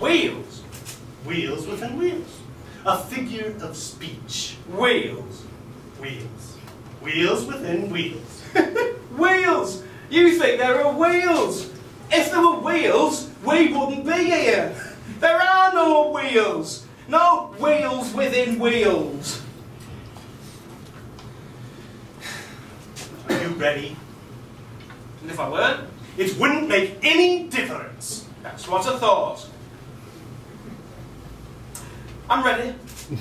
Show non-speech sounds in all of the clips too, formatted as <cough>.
Wheels. wheels within wheels. A figure of speech. Wheels. Wheels. Wheels within wheels. <laughs> Wheels! You think there are wheels? If there were wheels, we wouldn't be here. There are no wheels. No wheels within wheels. Are you ready? And if I weren't, It wouldn't make any difference. that's what I thought. I'm ready. Do you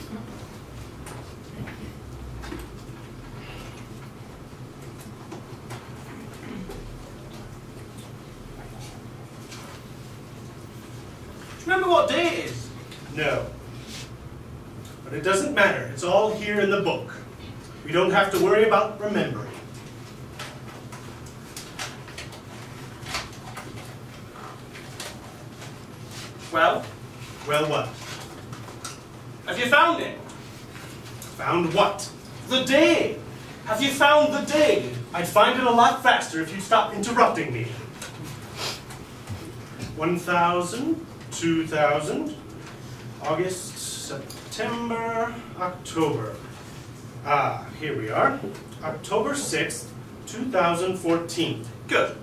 remember what day it is? No. But it doesn't matter. It's all here in the book. We don't have to worry about remembering. Well, Well, what? Have you found it? Found what? The day. Have you found the day? I'd find it a lot faster if you'd stop interrupting me. 1,000, 2,000, August, September, October. Ah, here we are. October 6th, 2014. Good.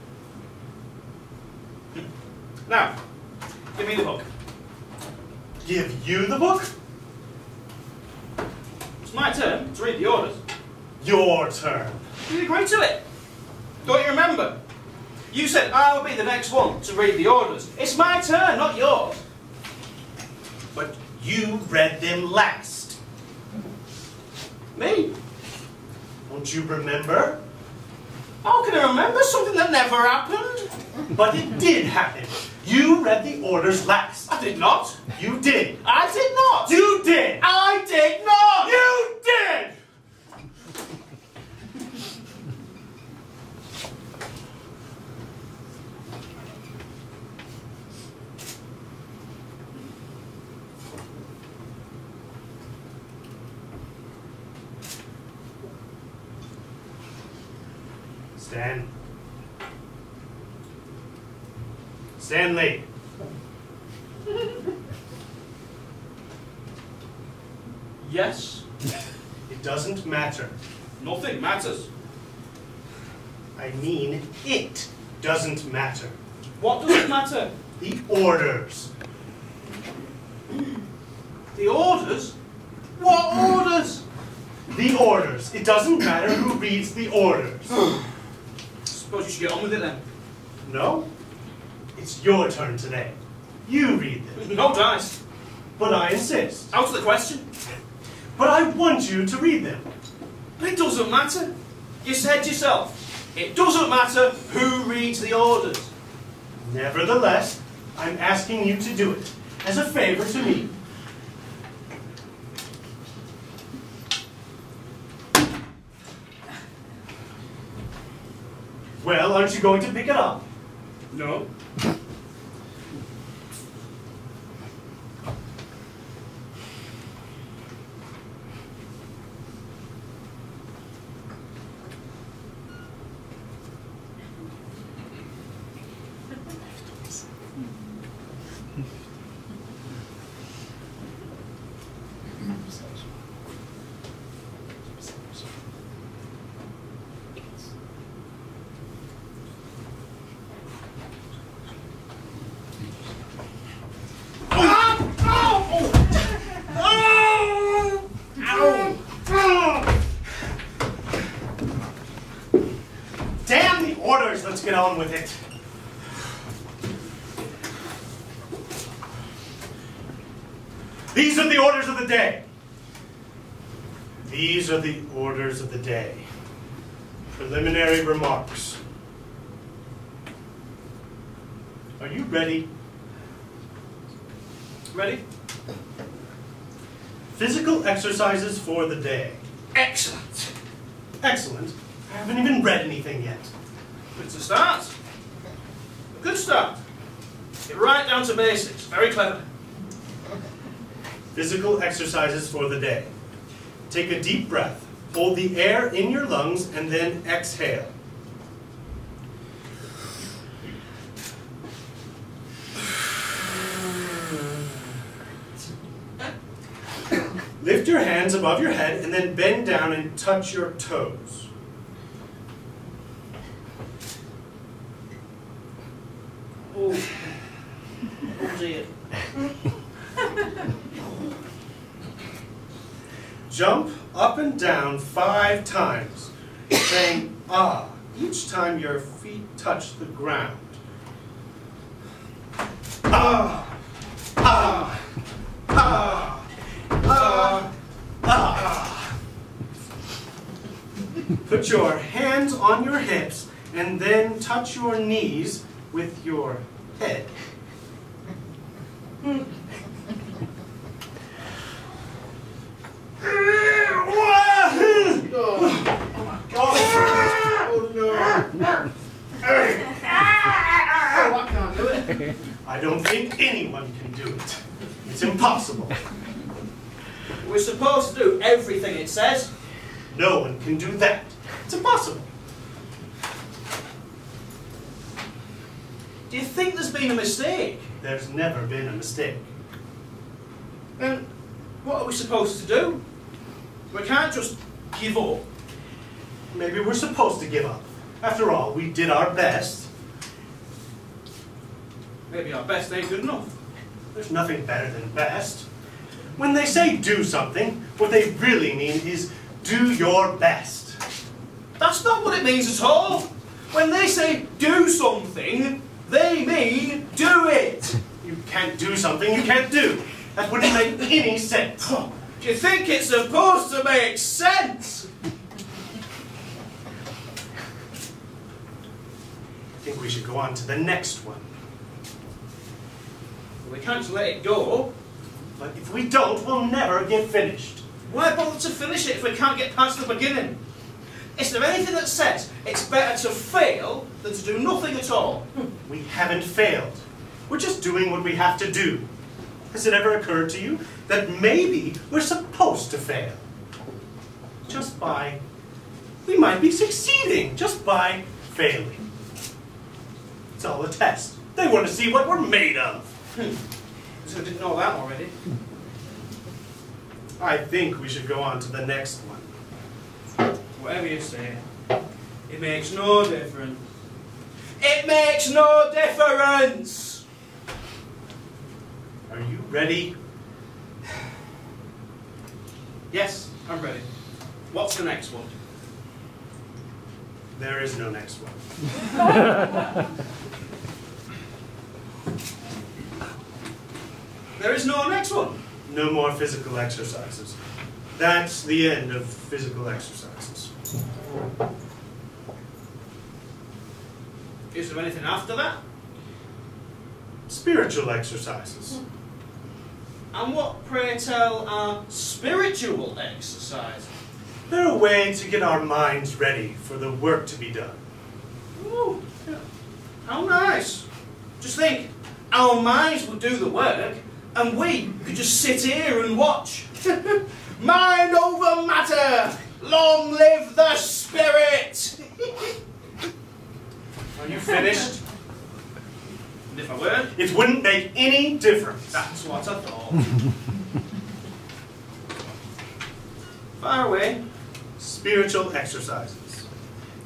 Now, give me the book. Give you the book? It's my turn to read the orders. Your turn. You agreed to it. Don't you remember? You said I would be the next one to read the orders. It's my turn, not yours. But you read them last. Me? Don't you remember? How can I remember something that never happened? But it did happen. You read the orders last. I did not. You did. I did not. You did. I did not. You did. Stan. Stanley. Yes. It doesn't matter. Nothing matters. I mean, it doesn't matter. What does it matter? The orders. The orders? What orders? The orders. It doesn't matter who reads the orders. Suppose you should get on with it then. No? It's your turn today. You read them. No dice. But I insist. Out of the question. But I want you to read them. But it doesn't matter. You said yourself. It doesn't matter who reads the orders. Nevertheless, I'm asking you to do it as a favor to me. Well, aren't you going to pick it up? No. Damn the orders, let's get on with it. These are the orders of the day. These are the orders of the day. Preliminary remarks. Are you ready? Ready? Physical exercises for the day. Excellent. Excellent. I haven't even read anything yet. It's a start. A good start. Get right down to basics. Very clever. Physical exercises for the day. Take a deep breath. Hold the air in your lungs and then exhale. Lift your hands above your head and then bend down and touch your toes. Oh. Jump up and down five times, saying ah each time your feet touch the ground. Ah, ah, ah, ah, ah. Put your hands on your hips and then touch your knees with your head. Oh my god. Oh no. Oh, I can't do it. I don't think anyone can do it. It's impossible. We're supposed to do everything it says. No one can do that. It's impossible. Do you think there's been a mistake? There's never been a mistake. Then what are we supposed to do? We can't just give up. Maybe we're supposed to give up. After all, we did our best. Maybe our best ain't good enough. There's nothing better than best. When they say do something, what they really mean is do your best. That's not what it means at all. When they say do something, they mean do it. You can't do something you can't do. That wouldn't make any sense. <laughs> Do you think it's supposed to make sense? I think we should go on to the next one. We can't let it go. But if we don't, we'll never get finished. Why bother to finish it if we can't get past the beginning? Is there anything that says it's better to fail than to do nothing at all? We haven't failed. We're just doing what we have to do. Has it ever occurred to you that maybe we're supposed to fail? Just by, we might be succeeding just by failing. It's all a test. They want to see what we're made of. Hmm. So I didn't know that already. I think we should go on to the next one. Whatever you say, it makes no difference. It makes no difference! Are you ready? Yes, I'm ready. What's the next one? There is no next one. There is no next one. No more physical exercises. That's the end of physical exercises. Is there anything after that? Spiritual exercises. And what, pray tell, are spiritual exercises? They're a way to get our minds ready for the work to be done. Ooh, how nice. Just think, our minds will do the work, and we could just sit here and watch. <laughs> Mind over matter! Long live the spirit! Are you finished? And if I weren't, It wouldn't make any difference. that's what I thought. <laughs> Far away. Spiritual exercises.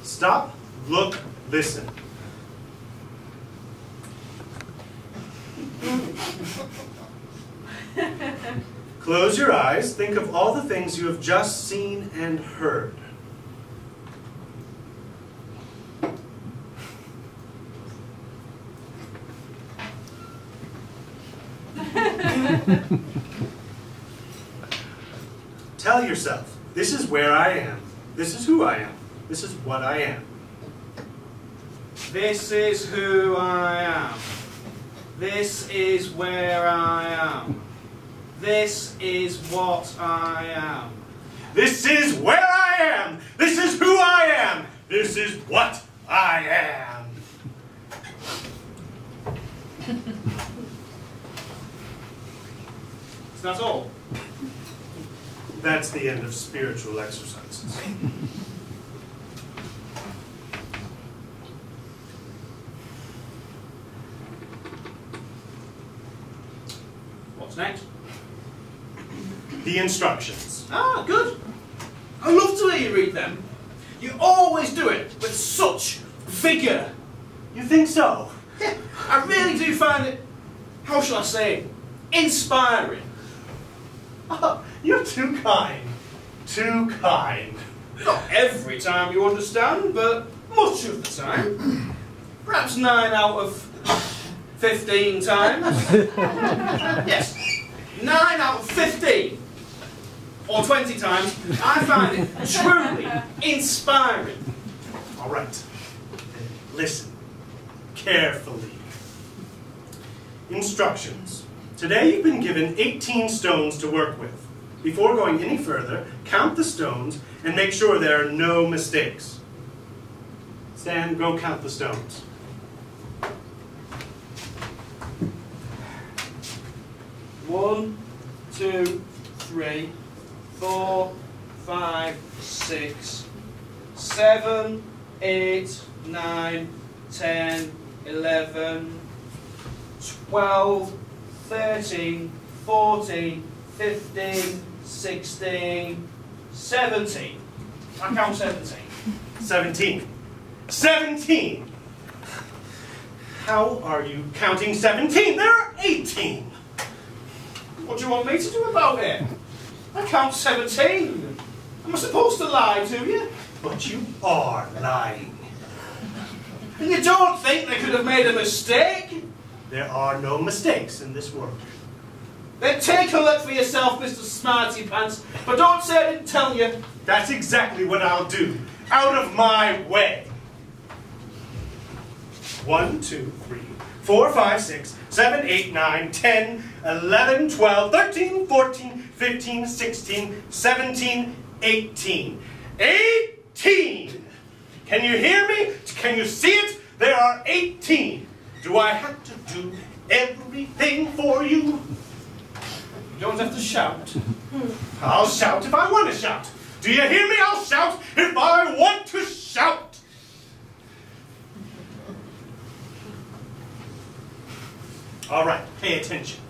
Stop, look, listen. <laughs> Close your eyes. Think of all the things you have just seen and heard. <laughs> Tell yourself, this is where I am. This is who I am. This is what I am. This is who I am. This is where I am. This is what I am. This is where I am. This is who I am. This is what I am. That's all. That's the end of spiritual exercises. What's next? The instructions. Ah, good. I love to hear you read them. You always do it with such vigour. You think so? Yeah, I really do find it, how shall I say, inspiring. <laughs> You're too kind. Too kind. Not every time you understand, but much of the time. <clears throat> Perhaps nine out of fifteen times. <laughs> yes, nine out of fifteen or twenty times, I find it truly inspiring. All right. Listen carefully. Instructions. Today you've been given 18 stones to work with. Before going any further, count the stones and make sure there are no mistakes. Stan, go count the stones. One, two, three, four, five, six, seven, eight, nine, ten, eleven, twelve, thirteen, fourteen, fifteen, sixteen, seventeen. I count seventeen. 17. 17! How are you counting 17? There are 18! What do you want me to do about it? I count seventeen. Am I supposed to lie to you? But you are lying. And you don't think they could have made a mistake? There are no mistakes in this world. Then take a look for yourself, Mr. Smarty Pants. But don't say I didn't tell you. That's exactly what I'll do. Out of my way. One, two, three, four, five, six, seven, eight, nine, ten, eleven, twelve, thirteen, fourteen, fifteen, sixteen, seventeen, eighteen. Eighteen! Can you hear me? Can you see it? There are eighteen. Do I have to do everything for you? You don't have to shout. I'll shout if I want to shout. Do you hear me? I'll shout if I want to shout. All right, pay attention.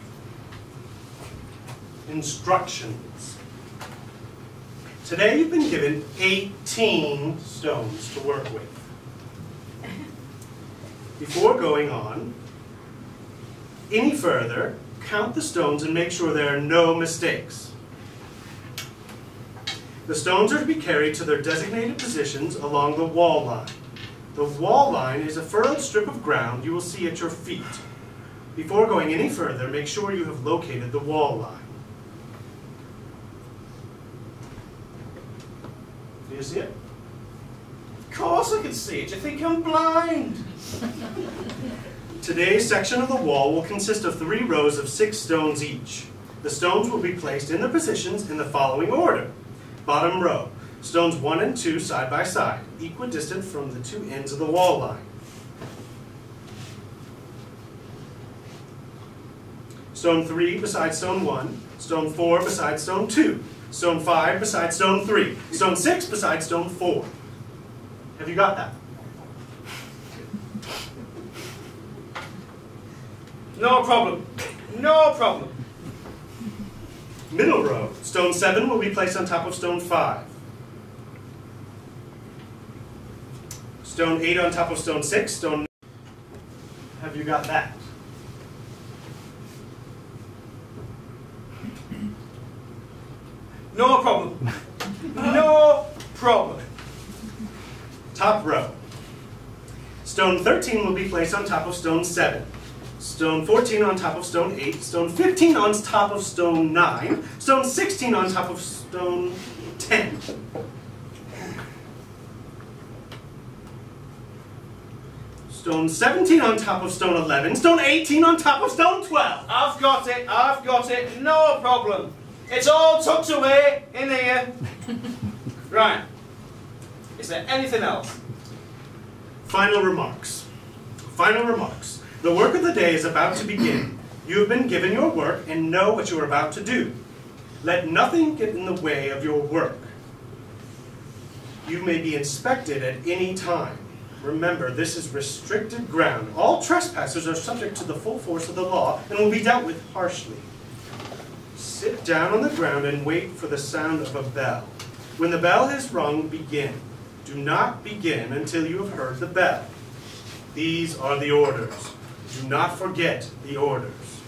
Instructions. Today you've been given 18 stones to work with. Before going on any further, count the stones and make sure there are no mistakes. The stones are to be carried to their designated positions along the wall line. The wall line is a furrowed strip of ground you will see at your feet. Before going any further, make sure you have located the wall line. Do you see it? Of course I can see it. You think I'm blind? Today's section of the wall will consist of three rows of six stones each. The stones will be placed in their positions in the following order. Bottom row, stones one and two side by side, equidistant from the two ends of the wall line. Stone three beside stone one, stone four beside stone two, stone five beside stone three, stone six beside stone four. Have you got that? No problem. No problem. Middle row, stone seven will be placed on top of stone five. Stone eight on top of stone six, stone. Have you got that? No problem. No problem. Top row. Stone 13 will be placed on top of stone 7. Stone 14 on top of stone 8. Stone 15 on top of stone 9. Stone 16 on top of stone 10. Stone 17 on top of stone 11. Stone 18 on top of stone 12. I've got it. I've got it. No problem. It's all tucked away in here. <laughs> right. Is there anything else? Final remarks. Final remarks. The work of the day is about to begin. You have been given your work and know what you are about to do. Let nothing get in the way of your work. You may be inspected at any time. Remember, this is restricted ground. All trespassers are subject to the full force of the law and will be dealt with harshly. Sit down on the ground and wait for the sound of a bell. When the bell has rung, begin. Do not begin until you have heard the bell. These are the orders. Do not forget the orders.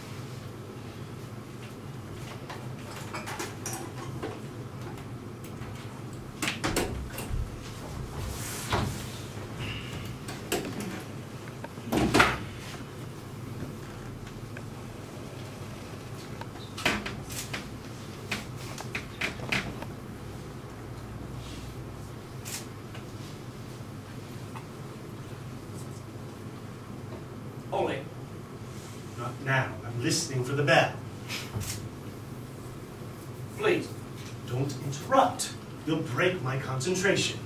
Ollie. Not now. I'm listening for the bell. Please. Don't interrupt. You'll break my concentration.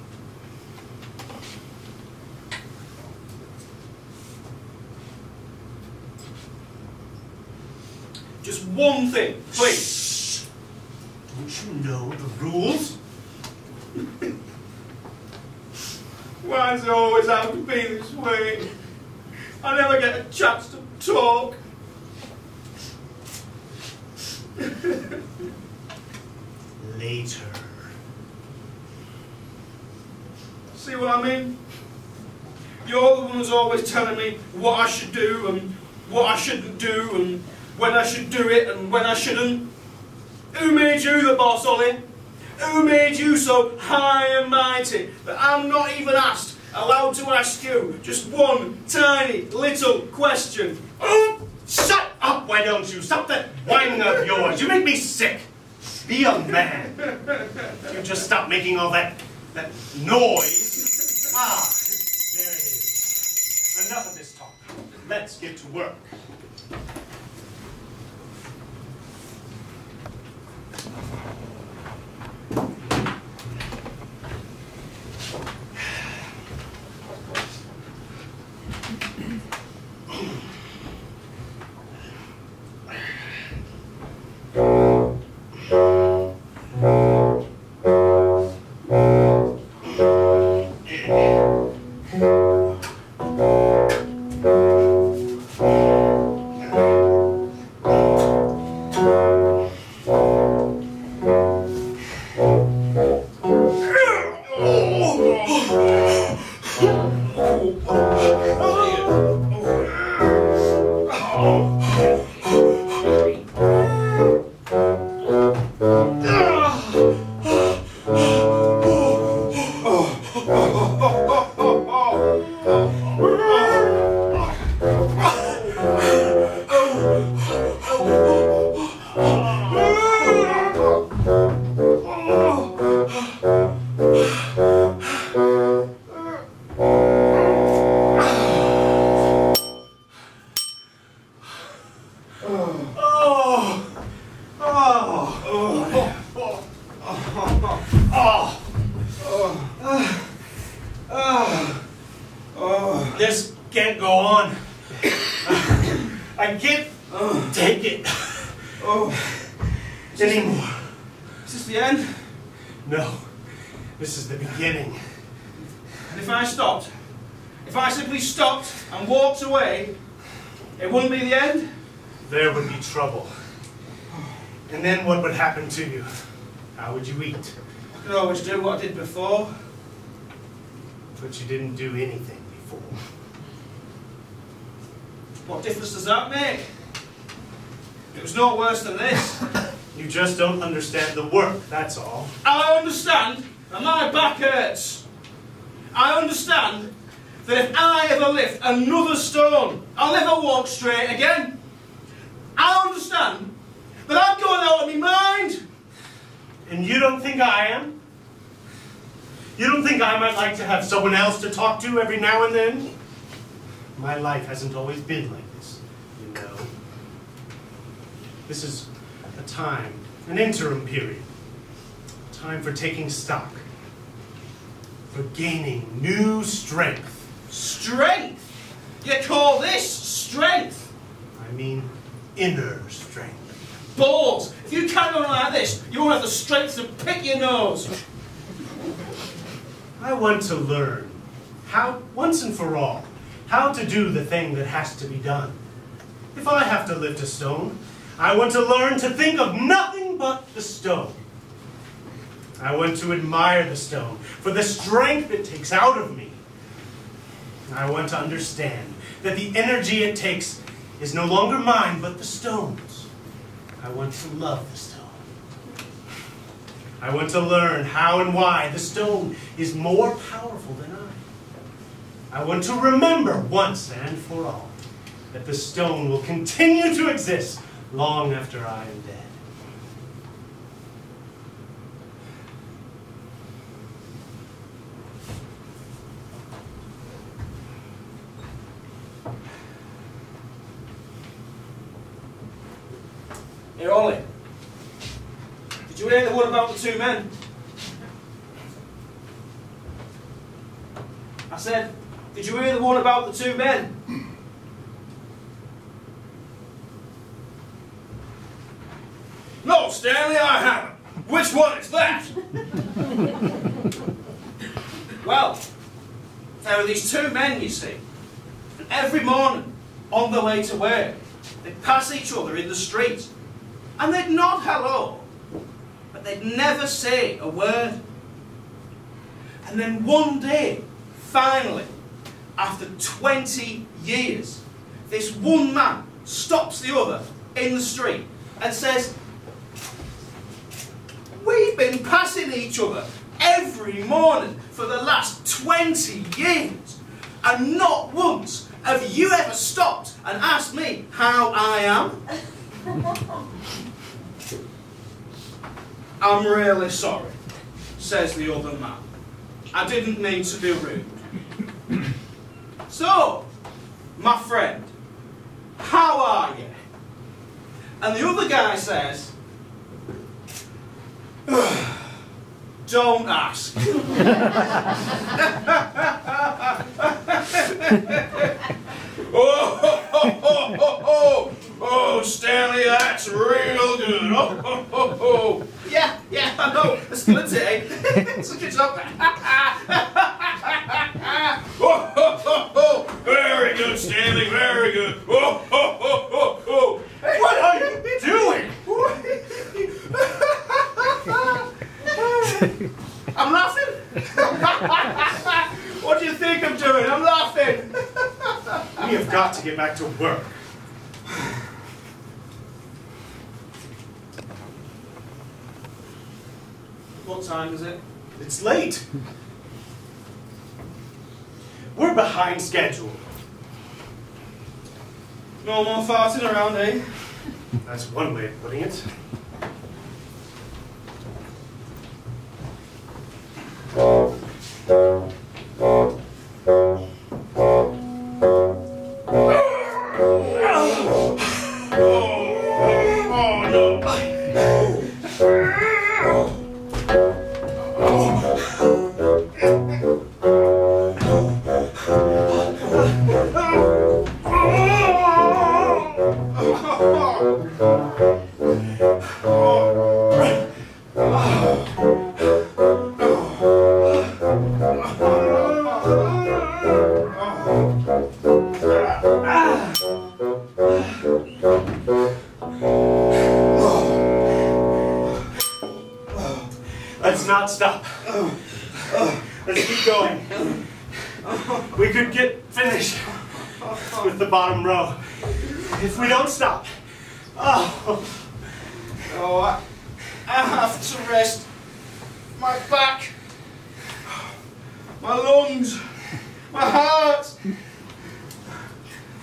Just one thing, please. Shh. Don't you know the rules? Why does it always have to be this way? I never get a chance to talk. Later. See what I mean? You're the one who's always telling me what I should do and what I shouldn't do and when I should do it and when I shouldn't. Who made you the boss, Ollie? Who made you so high and mighty that I'm not even asked, allowed to ask you just one tiny little question? Oh, shut up, why don't you? Stop that whining of yours. You make me sick. Be a man. You just stop making all that that noise. Ah, there it is. Enough of this talk. Let's get to work. Before. What difference does that make? It was no worse than this. You just don't understand the work, that's all. I understand, and my back hurts. I understand that if I ever lift another stone, I'll never walk straight again. I understand that I'm going out of my mind. And you don't think I am? You don't think I might like to have someone else to talk to every now and then? My life hasn't always been like this, you know. This is a time, an interim period. Time for taking stock. For gaining new strength. Strength? You call this strength? I mean, inner strength. Balls! If you carry on like this, you won't have the strength to pick your nose. I want to learn how, once and for all, how to do the thing that has to be done. If I have to lift a stone, I want to learn to think of nothing but the stone. I want to admire the stone for the strength it takes out of me. I want to understand that the energy it takes is no longer mine but the stone's. I want to love the stone. I want to learn how and why the stone is more powerful than I. I want to remember once and for all that the stone will continue to exist long after I am dead. Here, Ollie. Did you hear the one about the two men? I said, did you hear the one about the two men? No, Stanley, I haven't. Which one is that? <laughs> well, there are these two men, you see. And every morning, on the way to work, they pass each other in the street. And they'd nod hello, but they'd never say a word. And then one day, finally, after 20 years, this one man stops the other in the street and says, We've been passing each other every morning for the last 20 years, and not once have you ever stopped and asked me how I am. <laughs> I'm really sorry, says the other man. I didn't mean to be rude. So, my friend, how are you? And the other guy says, <sighs> Don't ask. <laughs> oh. Oh, Stanley, that's real good. Oh, ho, ho, ho. Yeah, yeah, I know. That's good, eh? Such a job. oh, ho, ho, ho. Very good, Stanley, very good. Oh, ho, ho, ho, ho. Hey, What are you doing? <laughs> I'm laughing. <laughs> what do you think I'm doing? I'm laughing. We have got to get back to work. What time is it? It's late. We're behind schedule. No more farting around, eh? That's one way of putting it. Going. We could get finished with the bottom row if we don't stop. Oh, Oh, I, I have to rest. My back, my lungs, my heart.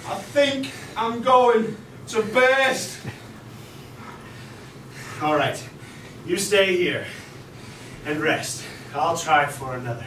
I think I'm going to burst. all right. You stay here and rest. I'll try for another.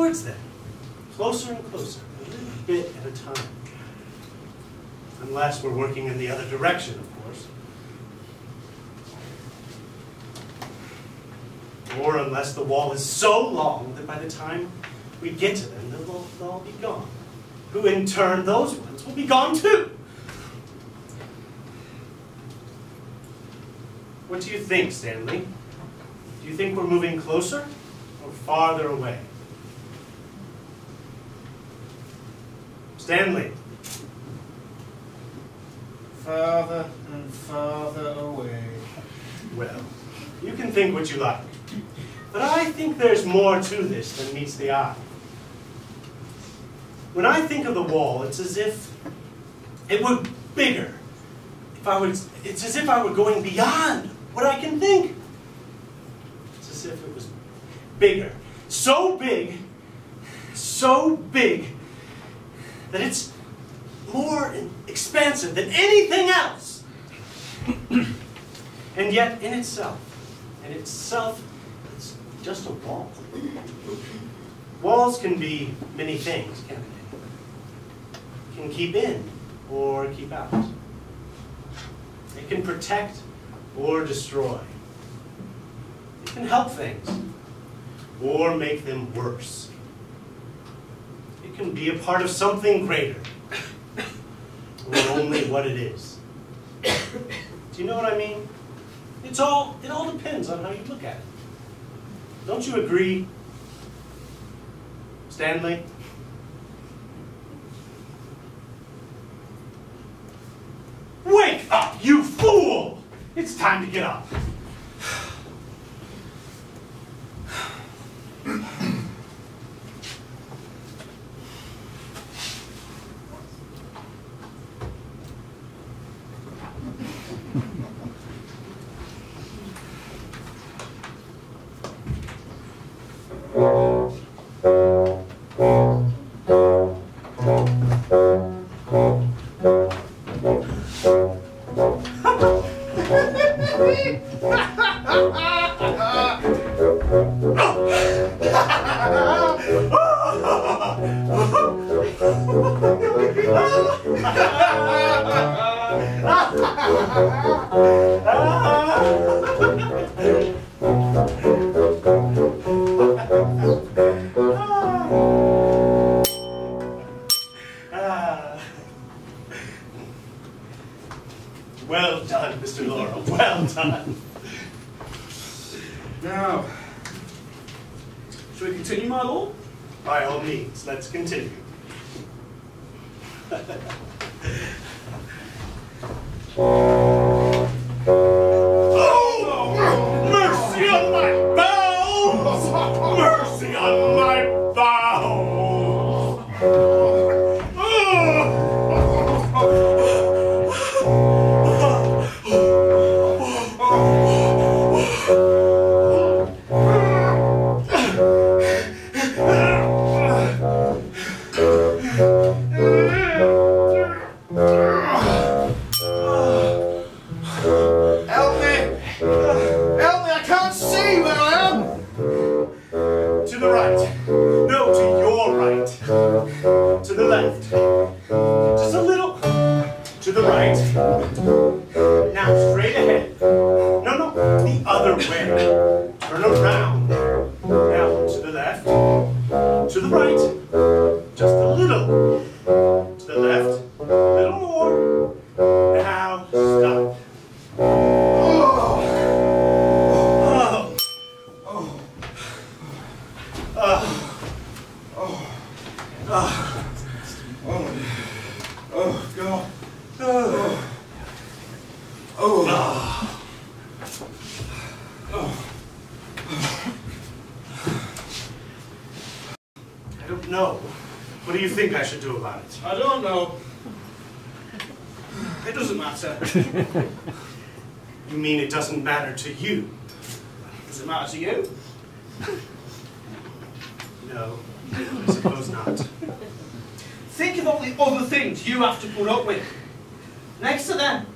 Towards them. Closer and closer, a little bit at a time. Unless we're working in the other direction, of course. Or unless the wall is so long that by the time we get to them, they'll, they'll all be gone. Who in turn, those ones will be gone too. What do you think, Stanley? Do you think we're moving closer or farther away? Stanley, Farther and farther away. well, you can think what you like. But I think there's more to this than meets the eye. When I think of the wall, it's as if it were bigger. If I was, it's as if I were going beyond what I can think. It's as if it was bigger. So big, so big, that it's more expansive than anything else. <clears throat> and yet, in itself, in itself, it's just a wall. Walls can be many things, can't they? Can keep in or keep out. It can protect or destroy. It can help things or make them worse. Can be a part of something greater or only what it is. Do you know what I mean? It's all, it all depends on how you look at it. Don't you agree, Stanley? Wake up, you fool! It's time to get up. Ah. It matter to you? No, I suppose not. Think of all the other things you have to put up with. Next to them,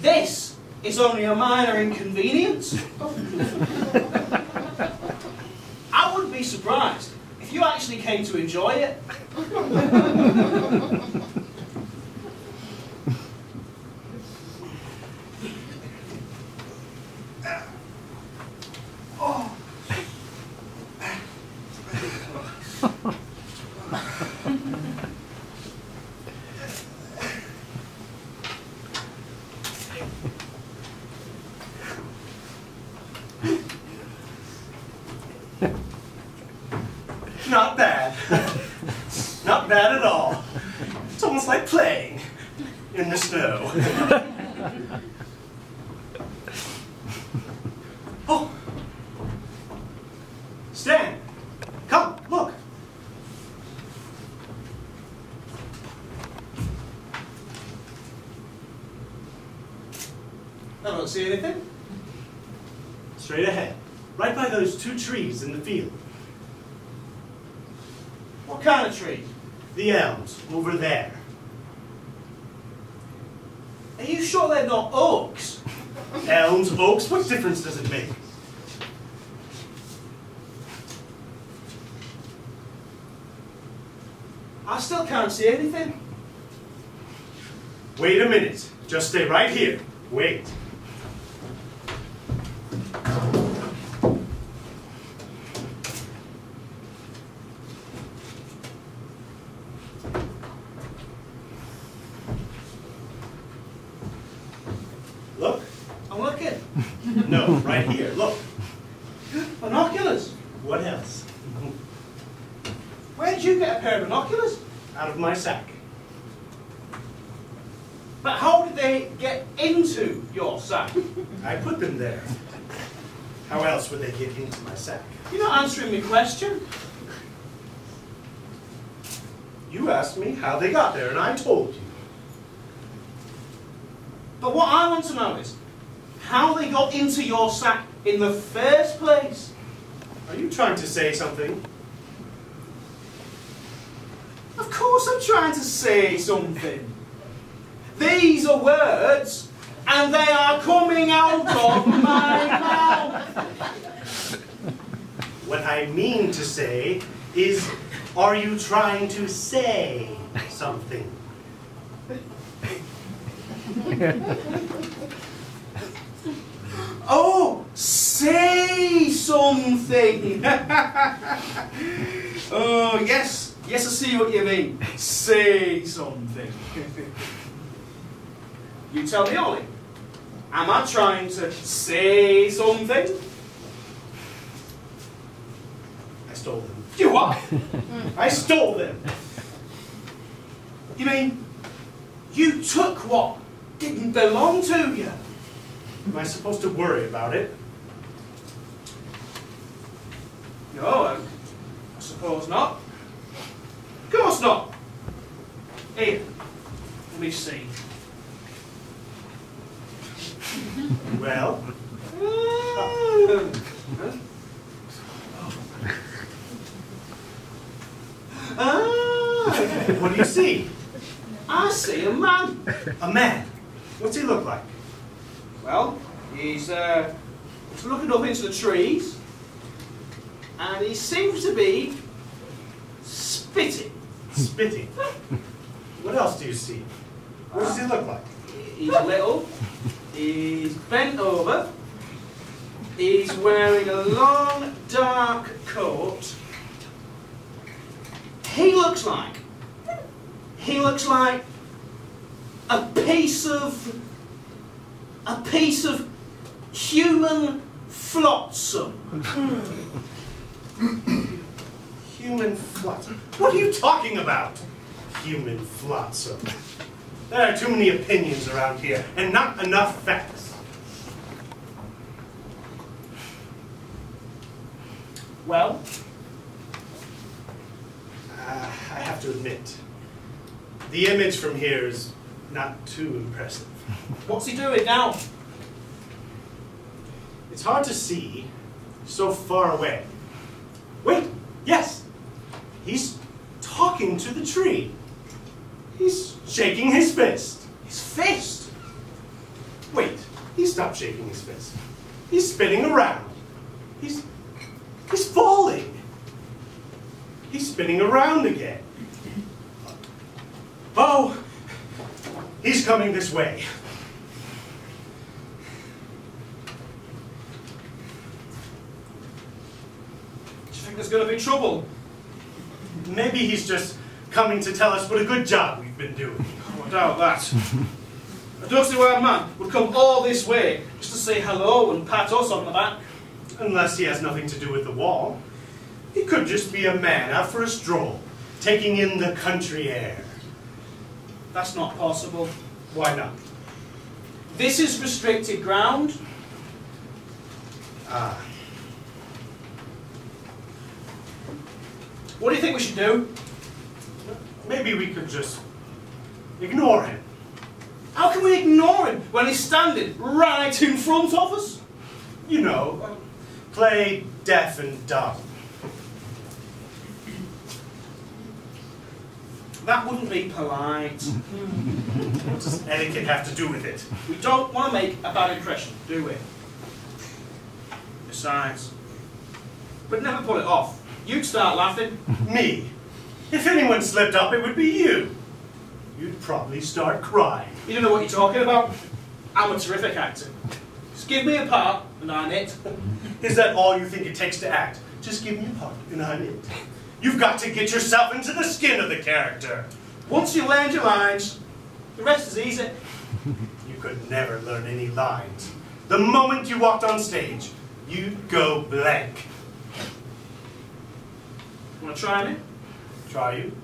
this is only a minor inconvenience. I wouldn't be surprised if you actually came to enjoy it. Not bad. Not bad at all. It's almost like playing in the snow. oh. Stan, come, look. I don't see anything. Straight ahead. Right by those two trees in the field. What kind of tree? The elms, over there. Are you sure they're not oaks? <laughs> Elms, oaks, what difference does it make? I still can't see anything. Wait a minute. Just stay right here. Wait. Look. I'm looking. No, right here. Look. Binoculars. What else? Where did you get a pair of binoculars? Out of my sack. But how did they get into your sack? I put them there. How else would they get into my sack? You're not answering my question. You asked me how they got there, and I told you. But what I want to know is how they got into your sack in the first place. Are you trying to say something? Of course I'm trying to say something. These are words, and they are coming out of my mouth. What I mean to say is, are you trying to say something? <laughs> Oh, say something. <laughs> oh, yes. Yes, I see what you mean. Say something. <laughs> you tell me, Ollie. Am I trying to say something? I stole them. You what? I stole them. You mean you took what didn't belong to you? Am I supposed to worry about it? No, I, I suppose not. Of course not. Here, let me see. Well, <laughs> Ah, what do you see? I see a man. A man. What's he look like? Well, he's, uh, he's looking up into the trees, and he seems to be spitting. Spitting. What else do you see? What does he look like? He's little. He's bent over. He's wearing a long, dark coat. He looks like. He looks like a piece of. a piece of human flotsam. <laughs> Human flotsam. What are you talking about? Human flotsam. There are too many opinions around here, and not enough facts. Well, Ah, I have to admit, the image from here is not too impressive. <laughs> what's he doing now? It's hard to see so far away. Wait, yes, he's talking to the tree. He's shaking his fist. His fist. Wait, he stopped shaking his fist. He's spinning around. He's he's falling. He's spinning around again. Oh, he's coming this way. Do you think there's going to be trouble? Maybe he's just coming to tell us what a good job we've been doing. Oh, I doubt that. I don't see why a man would come all this way just to say hello and pat us on the back. Unless he has nothing to do with the wall. He could just be a man out for a stroll, taking in the country air. That's not possible. Why not? This is restricted ground. Ah, What do you think we should do? maybe we could just ignore him. How can we ignore him when he's standing right in front of us? You know, play deaf and dumb. That wouldn't be polite. What does etiquette have to do with it? We don't want to make a bad impression, do we? Besides, we'd never pull it off. You'd start laughing. Me. If anyone slipped up, it would be you. You'd probably start crying. You don't know what you're talking about. I'm a terrific actor. Just give me a part and I'm it. Is that all you think it takes to act? Just give me a part and I'm it. You've got to get yourself into the skin of the character. Once you learn your lines, the rest is easy. <laughs> You could never learn any lines. The moment you walked on stage, you'd go blank. Want to try me? Try you?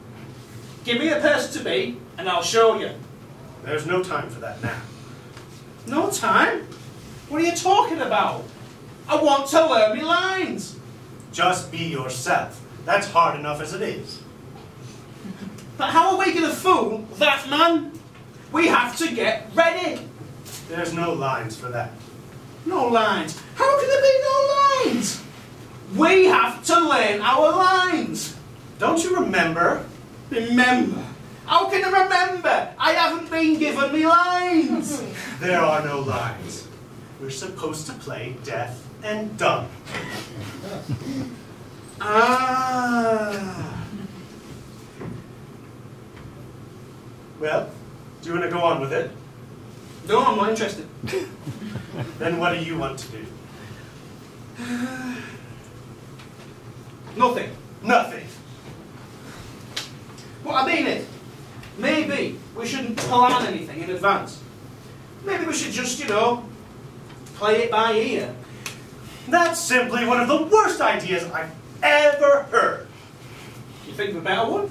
Give me a person to be, and I'll show you. There's no time for that now. No time? What are you talking about? I want to learn my lines. Just be yourself. That's hard enough as it is. <laughs> But how are we going to fool that man? We have to get ready. There's no lines for that. No lines. How can there be no lines? We have to learn our lines. Don't you remember? Remember. How can I remember? I haven't been given me lines. <laughs> There are no lines. We're supposed to play deaf and dumb. <laughs> ah. Well, do you want to go on with it? No, I'm not interested. <laughs> Then what do you want to do? <sighs> Nothing. Nothing. What I mean is, maybe we shouldn't plan anything in advance. Maybe we should just, you know, play it by ear. That's simply one of the worst ideas I've ever heard. You think of a better one?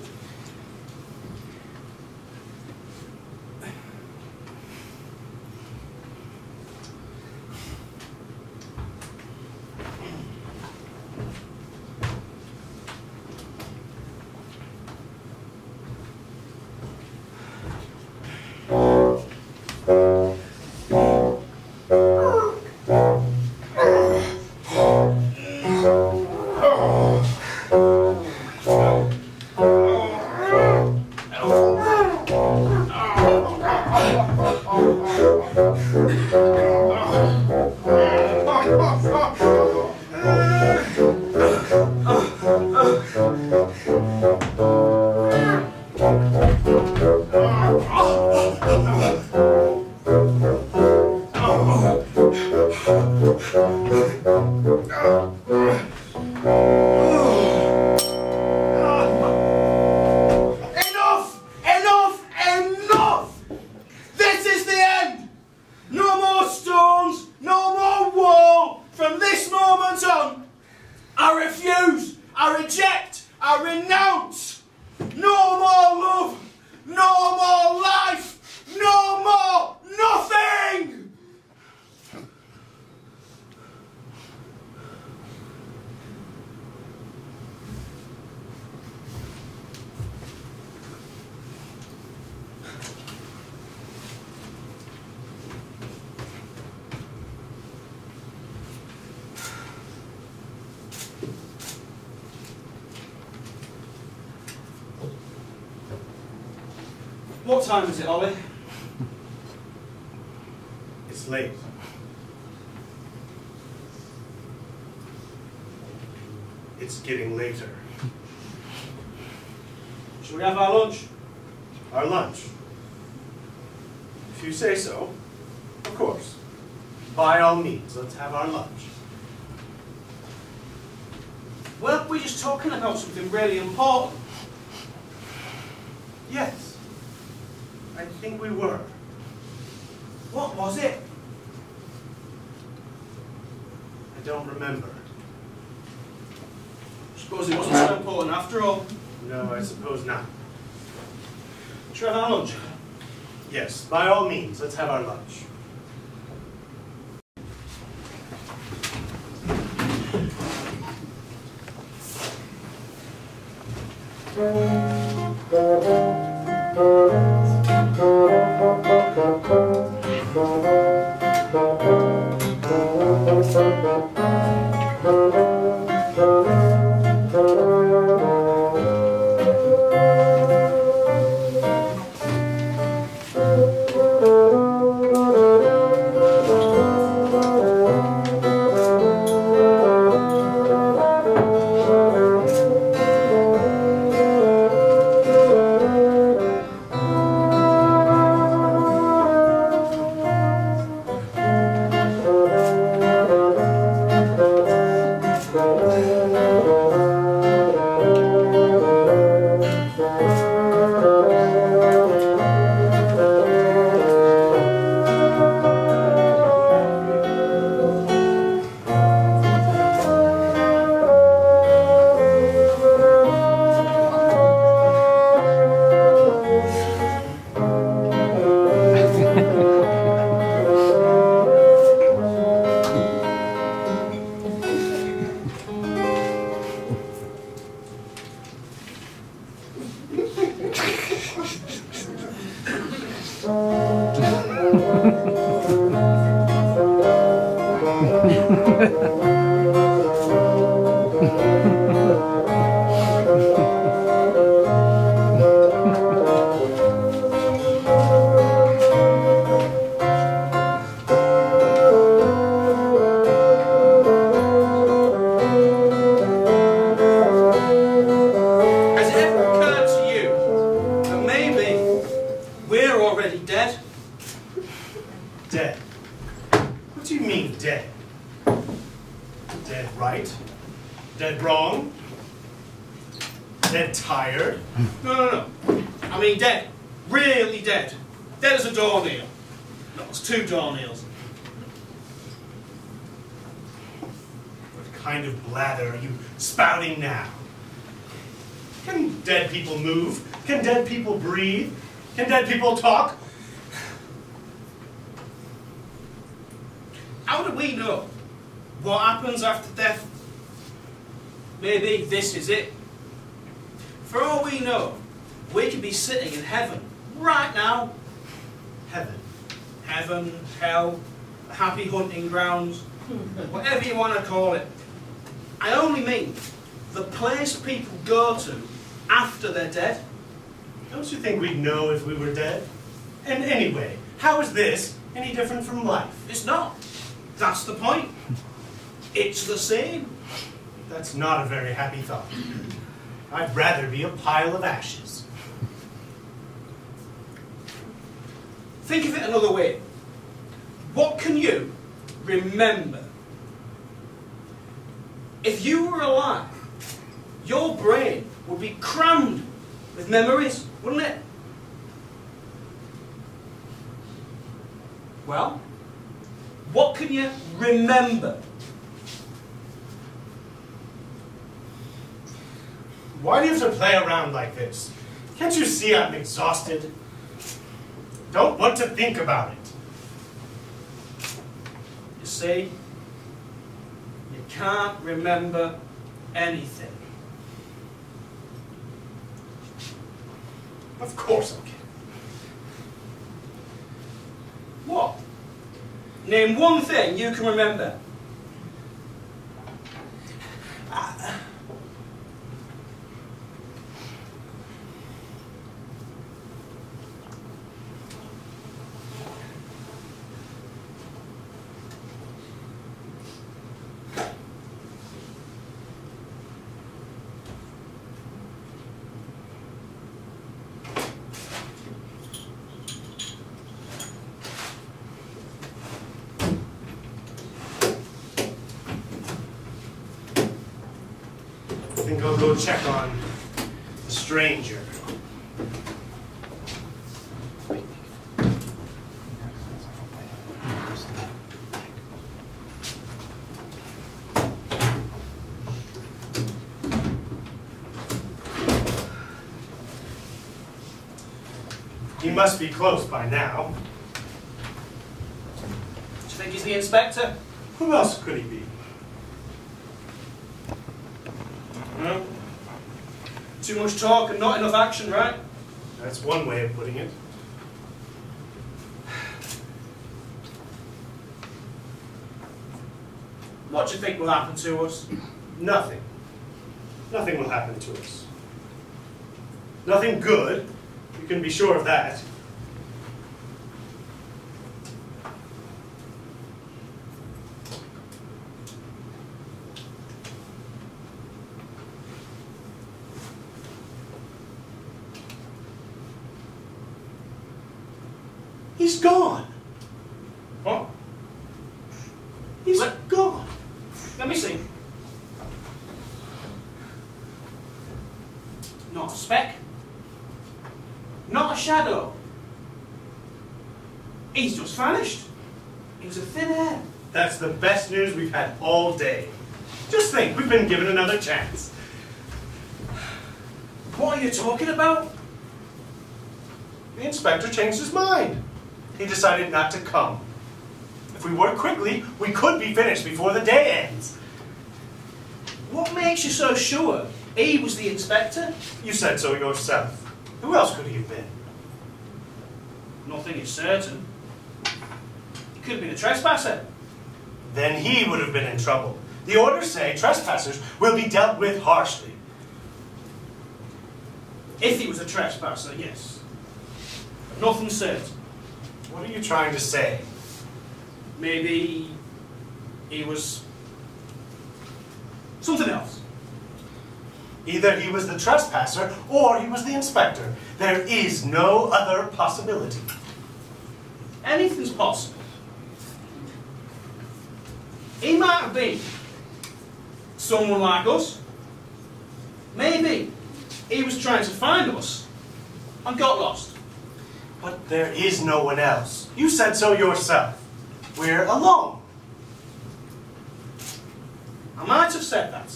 What time is it, Ollie? It's late. It's getting later. Shall we have our lunch? Our lunch? If you say so, of course. By all means, let's have our lunch. Well, we're just talking about something really important. People talk? How do we know what happens after death? Maybe this is it. For all we know, we could be sitting in heaven right now. Heaven. Heaven, hell, happy hunting grounds, <laughs> whatever you want to call it. I only mean the place people go to after they're dead. Think we'd know if we were dead? And anyway, how is this any different from life? It's not. That's the point. It's the same. That's not a very happy thought. I'd rather be a pile of ashes. Think of it another way. What can you remember? If you were alive, your brain would be crammed with memories, wouldn't it? Well, what can you remember? Why do you have to play around like this? Can't you see I'm exhausted? Don't want to think about it. You see, you can't remember anything. Of course I can. What? Name one thing you can remember think I'll go check on the stranger. He must be close by now. Do you think he's the inspector? Who else could he be? No, Too much talk and not enough action, right? that's one way of putting it. What do you think will happen to us? Nothing. Nothing will happen to us. Nothing good. You can be sure of that. He's gone. What? He's Let- gone. Let me see. Not a speck. Not a shadow. He's just vanished. He was a thin air. That's the best news we've had all day. Just think, we've been given another chance. What are you talking about? The inspector changed his mind. He decided not to come. If we work quickly, we could be finished before the day ends. What makes you so sure he was the inspector? You said so yourself. Who else could he have been? Nothing is certain. He could been a trespasser. Then he would have been in trouble. The orders say trespassers will be dealt with harshly. If he was a trespasser, yes. But nothing said. What are you trying to say? Maybe he was something else. Either he was the trespasser or he was the inspector. There is no other possibility. Anything's possible. He might have been someone like us. Maybe he was trying to find us and got lost. But there is no one else. You said so yourself. We're alone. I might have said that.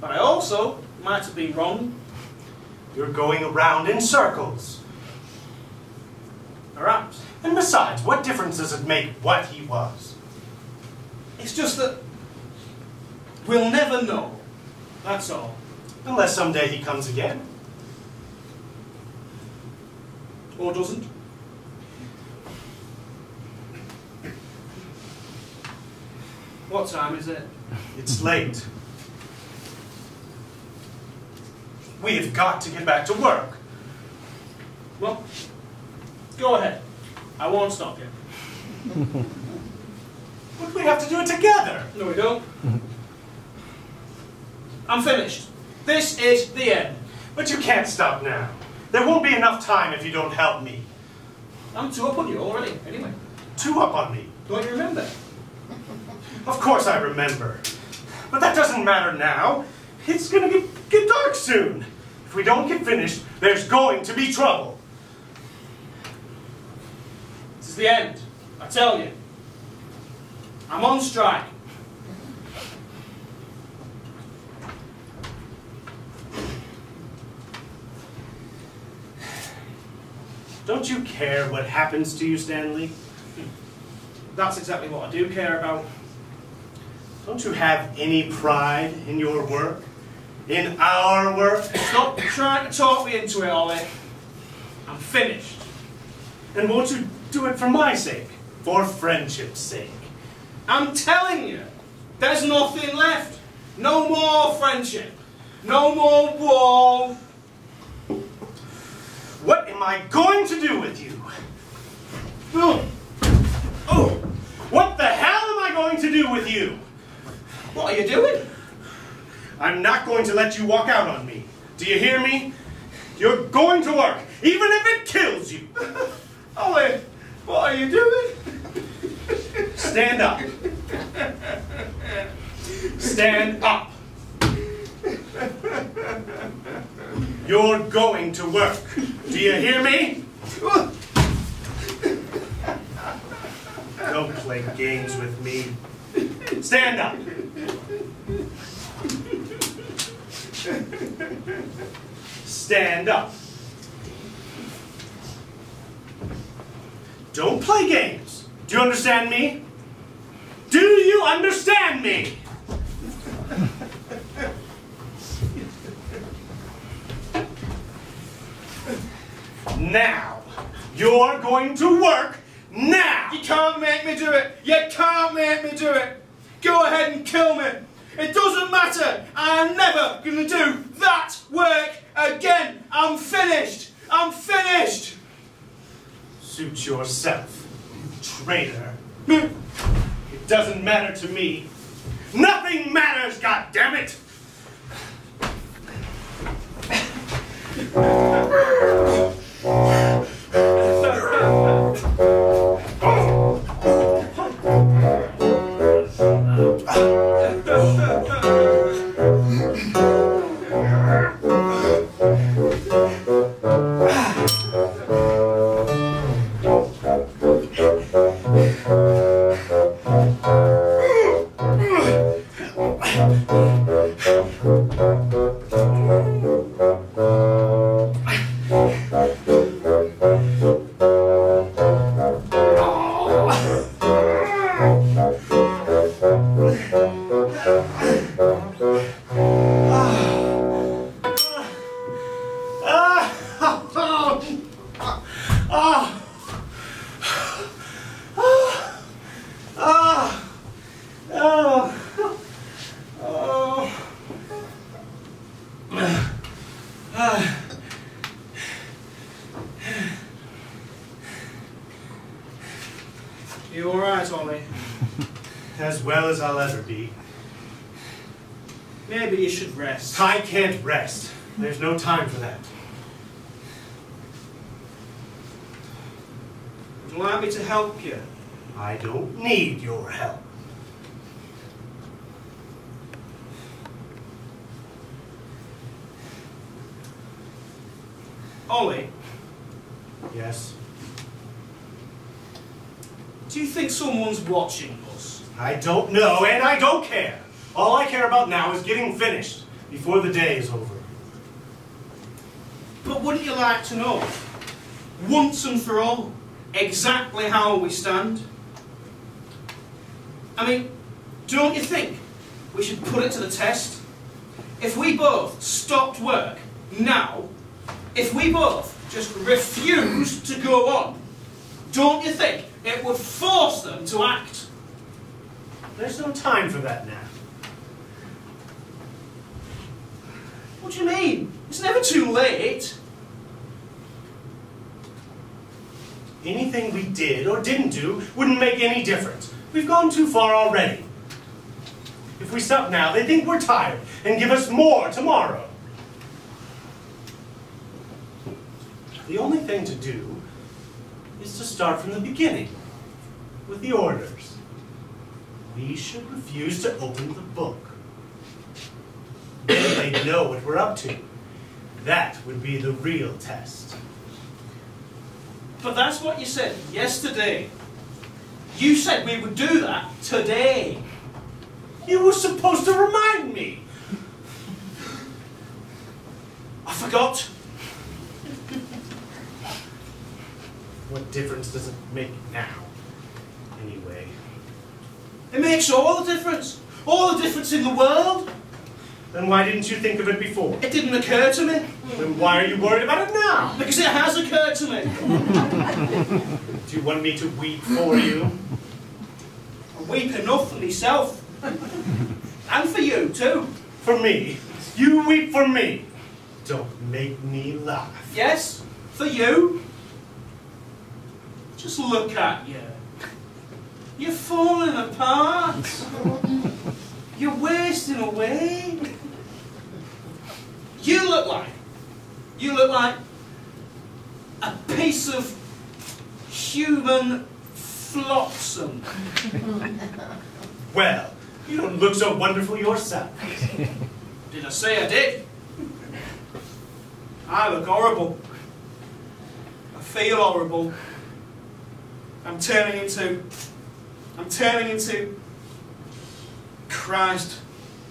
But I also might have been wrong. You're going around in circles. Perhaps. And besides, what difference does it make what he was? It's just that we'll never know. That's all. Unless someday he comes again. Or doesn't. What time is it? It's late. We have got to get back to work. Well, go ahead. I won't stop you. <laughs> But we have to do it together. No, we don't. I'm finished. This is the end. But you can't stop now. There won't be enough time if you don't help me. I'm two up on you already, anyway. Two up on me. Don't you remember? Of course I remember. But that doesn't matter now. It's gonna get, get dark soon. If we don't get finished, there's going to be trouble. This is the end. I tell you. I'm on strike. Don't you care what happens to you, Stanley? That's exactly what I do care about. Don't you have any pride in your work? In our work? Stop trying to talk me into it, Ollie. I'm finished. And won't you do it for my sake? For friendship's sake? I'm telling you, there's nothing left. No more friendship. No more war. What am I going to do with you? Oh, oh, what the hell am I going to do with you? What are you doing? I'm not going to let you walk out on me. Do you hear me? You're going to work, even if it kills you. <laughs> Ollie, what are you doing? <laughs> Stand up. Stand up. You're going to work. Do you hear me? Don't play games with me. Stand up. Stand up. Don't play games. Do you understand me? Do you understand me? now. You're going to work now. You can't make me do it. You can't make me do it. Go ahead and kill me. It doesn't matter. I'm never going to do that work again. I'm finished. I'm finished. Suit yourself, traitor. It doesn't matter to me. Nothing matters, goddammit! Ah! Finished before the day is over. But wouldn't you like to know, once and for all, exactly how we stand? I mean, don't you think we should put it to the test? If we both stopped work now, if we both just refused to go on, don't you think it would force them to act? There's no time for that now. What do you mean? It's never too late. Anything we did or didn't do wouldn't make any difference. We've gone too far already. If we stop now, they think we're tired and give us more tomorrow. The only thing to do is to start from the beginning with the orders. We should refuse to open the book. They'd know what we're up to. That would be the real test. But that's what you said yesterday. You said we would do that today. You were supposed to remind me. I forgot. What difference does it make now? Anyway, It makes all the difference. All the difference in the world. Then why didn't you think of it before? It didn't occur to me. Then why are you worried about it now? Because it has occurred to me. <laughs> Do you want me to weep for you? I weep enough for myself. and for you too. For me? You weep for me. Don't make me laugh. Yes, for you. Just look at you. You're falling apart. You're wasting away. You look like, you look like a piece of human flotsam. Well, you don't look so wonderful yourself. Did I say I did? I look horrible. I feel horrible. I'm turning into. I'm turning into. Christ.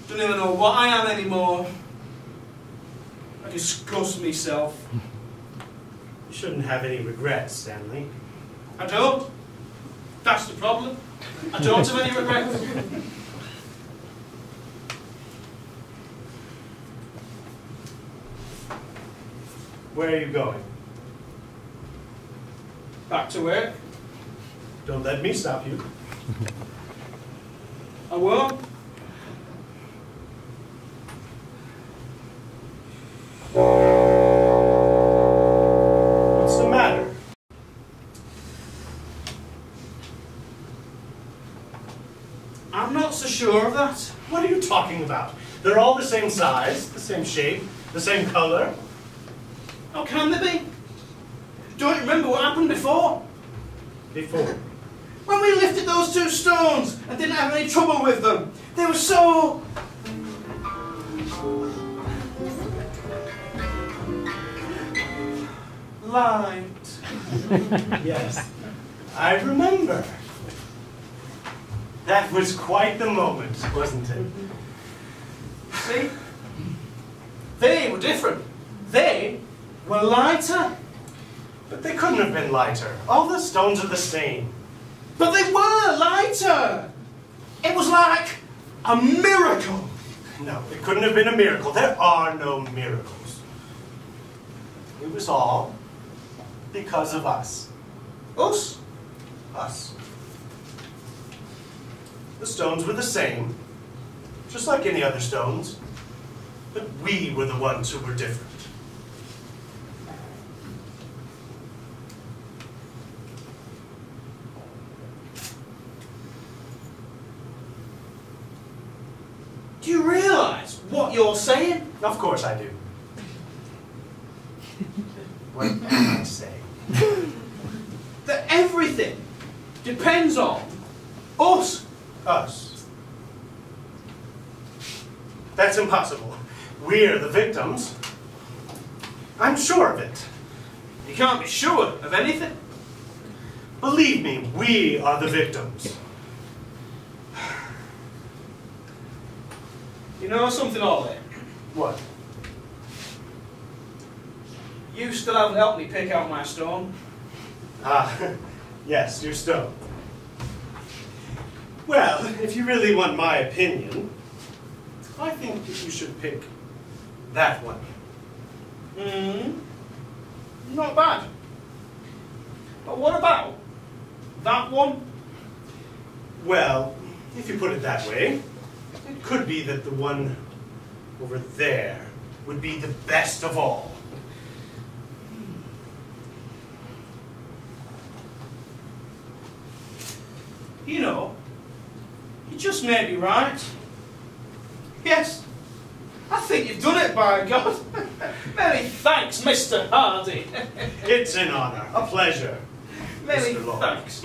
Don't even know what I am anymore. Disgust myself. You shouldn't have any regrets, Stanley. I don't. That's the problem. I don't have any regrets. Where are you going? Back to work. Don't let me stop you. I will. What's the matter? I'm not so sure of that. What are you talking about? They're all the same size, the same shape, the same color. How can they be? Don't you remember what happened before? Before. When we lifted those two stones and didn't have any trouble with them. They were so... <laughs> Yes, I remember. That was quite the moment, wasn't it? See? They were different. They were lighter. But they couldn't have been lighter. All the stones are the same. But they were lighter. It was like a miracle. No, it couldn't have been a miracle. There are no miracles. It was all because of us. Us? Us. The stones were the same, just like any other stones. But we were the ones who were different. Do you realise what you're saying? Of course I do. <laughs> what am I saying? <laughs> that everything depends on us. Us. That's impossible. We're the victims. I'm sure of it. You can't be sure of anything. Believe me, we are the victims. You know something, Ollie? What? You still haven't helped me pick out my stone. Ah, <laughs> yes, your stone. Well, if you really want my opinion, I think that you should pick that one. Hmm. Not bad. But what about that one? Well, if you put it that way, it could be that the one over there would be the best of all. You know, you just may be right. Yes, I think you've done it, by God. <laughs> Many thanks, Mr. Hardy. <laughs> It's an honor, a pleasure. Many Mr. Thanks.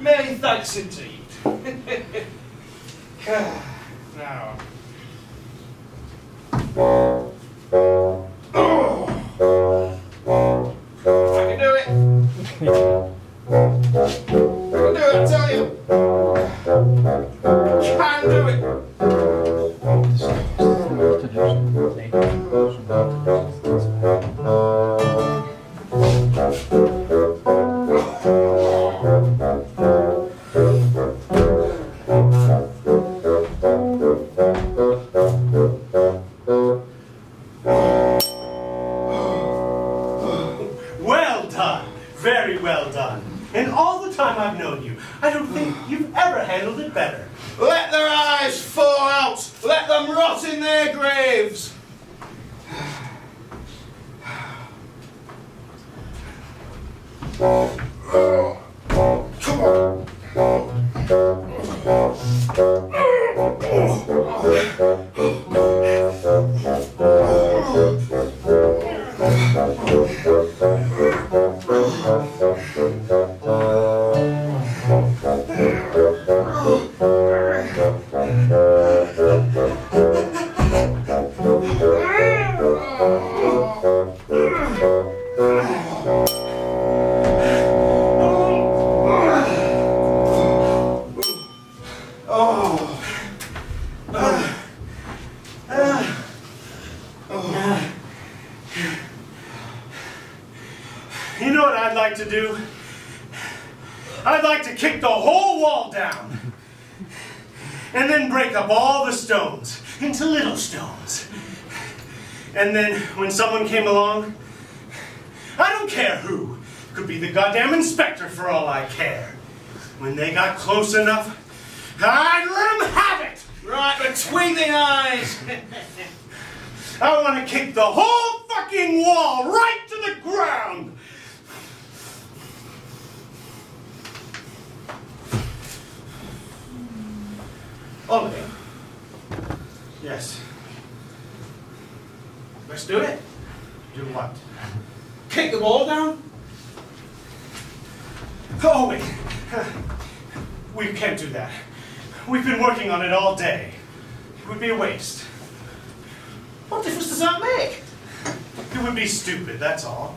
Many thanks indeed. <laughs> Ah, now. Oh. I can do it. I can do it, I tell you. Can do it. Better. Let their eyes fall out. Let them rot in their graves. Come uh, someone came along, I don't care who, could be the goddamn inspector for all I care. When they got close enough, I'd let them have it. Right between the eyes. I want to kick the whole fucking wall right to the ground. Ollie, Yes. let's do it. Do what? Kick the wall down. Oh, wait. We can't do that. We've been working on it all day. It would be a waste. What difference does that make? It would be stupid, that's all.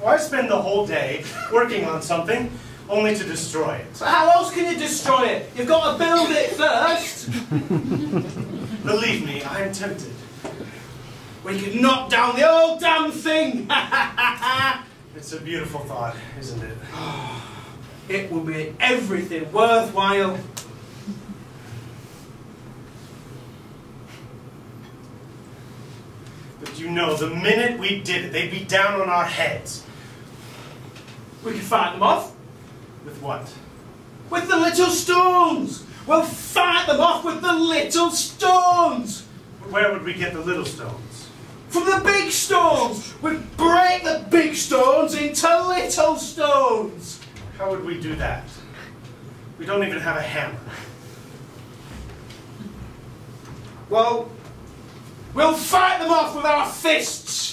Why spend the whole day working on something only to destroy it? So how else can you destroy it? You've got to build it first. <laughs> Believe me, I am tempted. We could knock down the old damn thing. <laughs> It's a beautiful thought, isn't it? <sighs> it will make everything worthwhile. But you know, the minute we did it, they'd be down on our heads. We can fight them off With what? with the little stones. We'll fight them off with the little stones. Where would we get the little stones? From the big stones. We break the big stones into little stones. How would we do that? We don't even have a hammer. Well, we'll fight them off with our fists.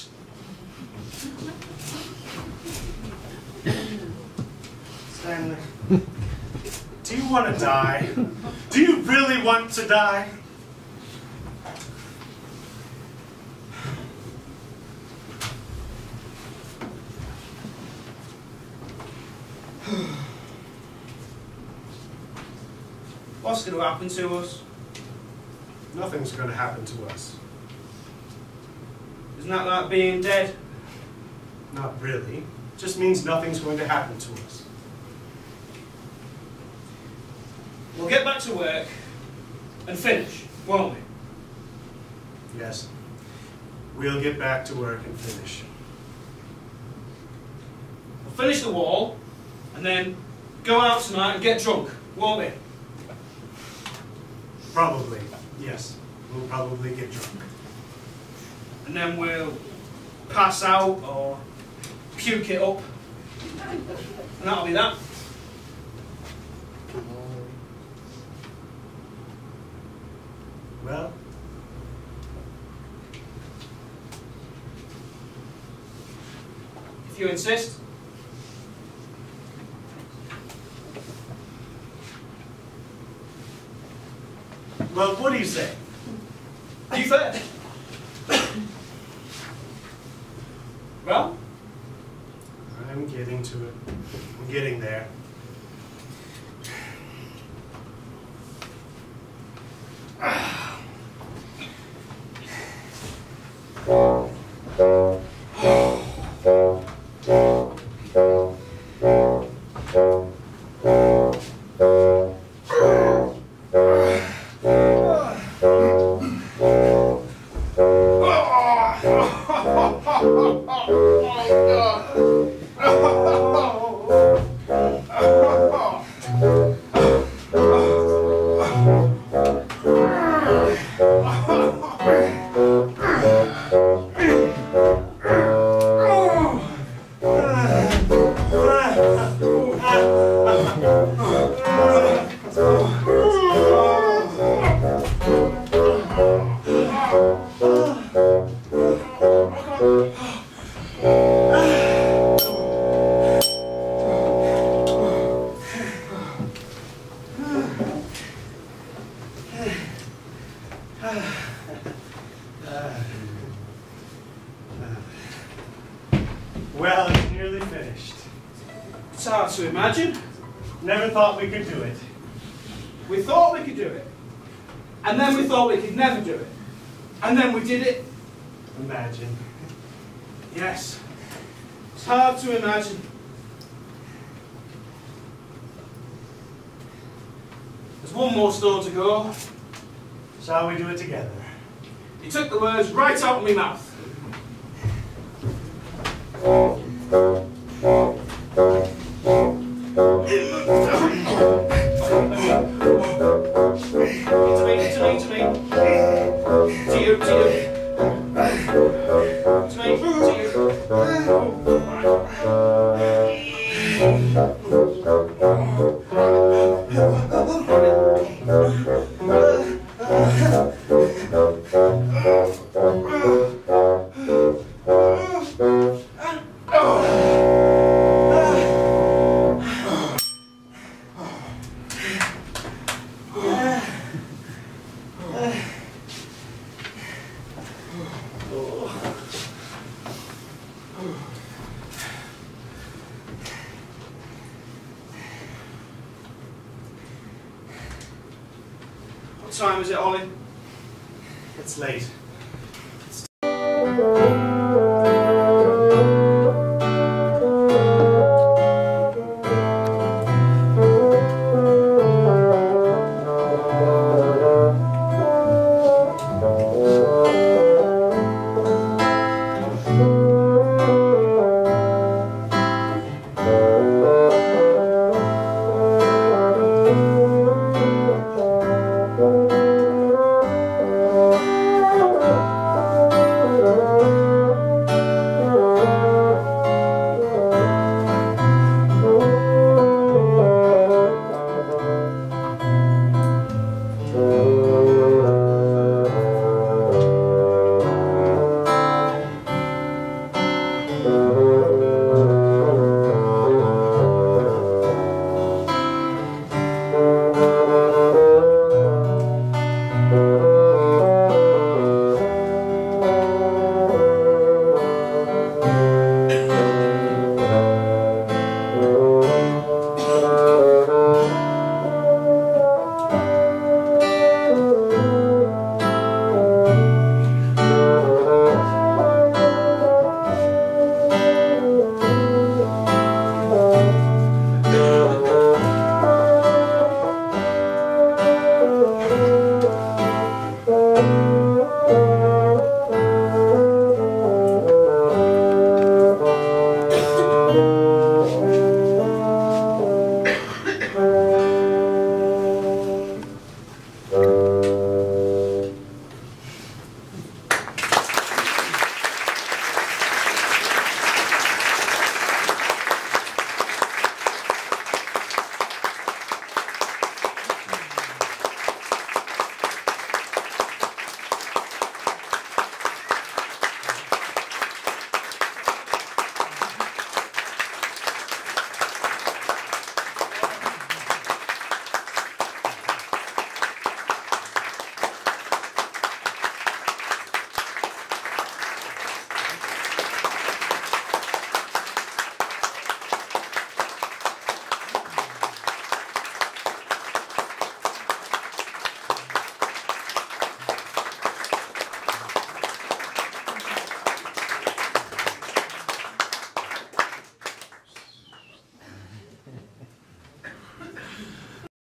Stanley, do you want to die? Do you really want to die? What's going to happen to us? Nothing's going to happen to us. Isn't that like being dead? Not really. Just means nothing's going to happen to us. We'll get back to work and finish, won't we? Yes. We'll get back to work and finish. We'll finish the wall and then go out tonight and get drunk, won't we? Probably. Yes. We'll probably get drunk. And then we'll pass out or puke it up. And that'll be that. Well, If you insist. well, what do you say? You first. well, I'm getting to it. I'm getting there. Well, <sighs>